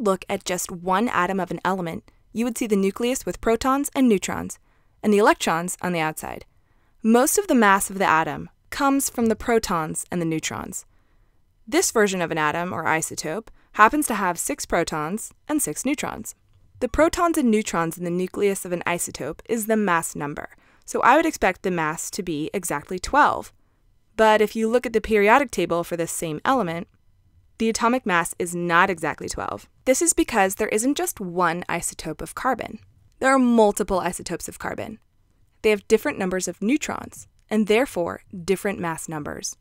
look at just one atom of an element, you would see the nucleus with protons and neutrons, and the electrons on the outside. Most of the mass of the atom comes from the protons and the neutrons. This version of an atom, or isotope, happens to have six protons and six neutrons. The protons and neutrons in the nucleus of an isotope is the mass number, so I would expect the mass to be exactly 12. But if you look at the periodic table for this same element, the atomic mass is not exactly 12. This is because there isn't just one isotope of carbon. There are multiple isotopes of carbon. They have different numbers of neutrons, and therefore different mass numbers.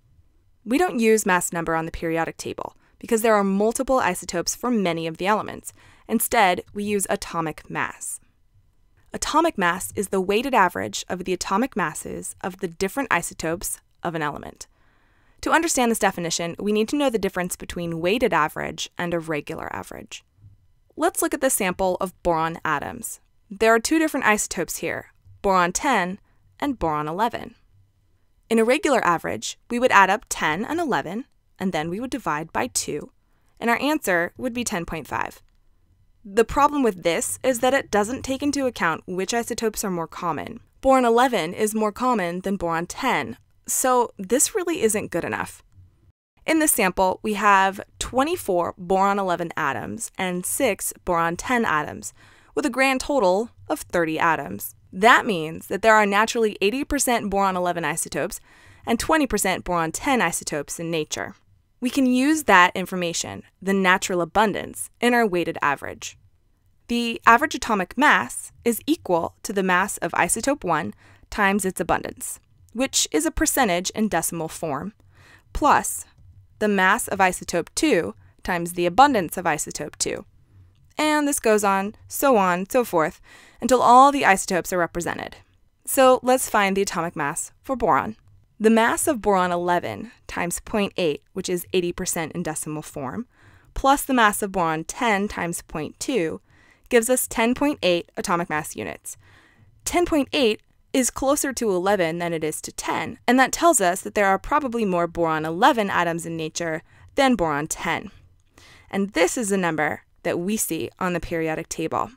We don't use mass number on the periodic table because there are multiple isotopes for many of the elements. Instead, we use atomic mass. Atomic mass is the weighted average of the atomic masses of the different isotopes of an element. To understand this definition, we need to know the difference between weighted average and a regular average. Let's look at the sample of boron atoms. There are two different isotopes here, boron 10 and boron 11. In a regular average, we would add up 10 and 11, and then we would divide by 2, and our answer would be 10.5. The problem with this is that it doesn't take into account which isotopes are more common. Boron 11 is more common than boron 10, so this really isn't good enough. In this sample, we have 24 boron 11 atoms and 6 boron 10 atoms, with a grand total of 30 atoms. That means that there are naturally 80% boron 11 isotopes and 20% boron 10 isotopes in nature. We can use that information, the natural abundance, in our weighted average. The average atomic mass is equal to the mass of isotope 1 times its abundance which is a percentage in decimal form, plus the mass of isotope 2 times the abundance of isotope 2. And this goes on, so on, so forth, until all the isotopes are represented. So let's find the atomic mass for boron. The mass of boron 11 times 0.8, which is 80% in decimal form, plus the mass of boron 10 times 0.2 gives us 10.8 atomic mass units. 10.8 is closer to 11 than it is to 10, and that tells us that there are probably more boron 11 atoms in nature than boron 10. And this is the number that we see on the periodic table.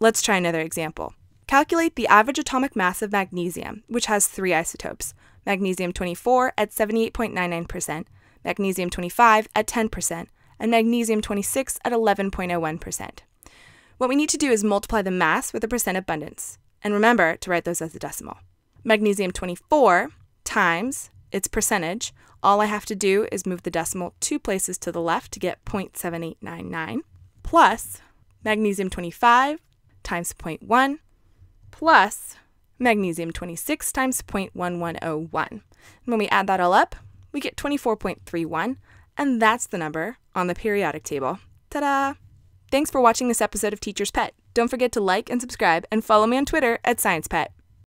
Let's try another example. Calculate the average atomic mass of magnesium, which has three isotopes magnesium 24 at 78.99%, magnesium 25 at 10%, and magnesium 26 at 11.01%. What we need to do is multiply the mass with the percent abundance. And remember to write those as a decimal. Magnesium 24 times its percentage, all I have to do is move the decimal two places to the left to get 0.7899, plus magnesium 25 times 0.1, plus magnesium 26 times 0.1101. when we add that all up, we get 24.31, and that's the number on the periodic table. Ta-da! Thanks for watching this episode of Teacher's Pet. Don't forget to like and subscribe and follow me on Twitter at SciencePet.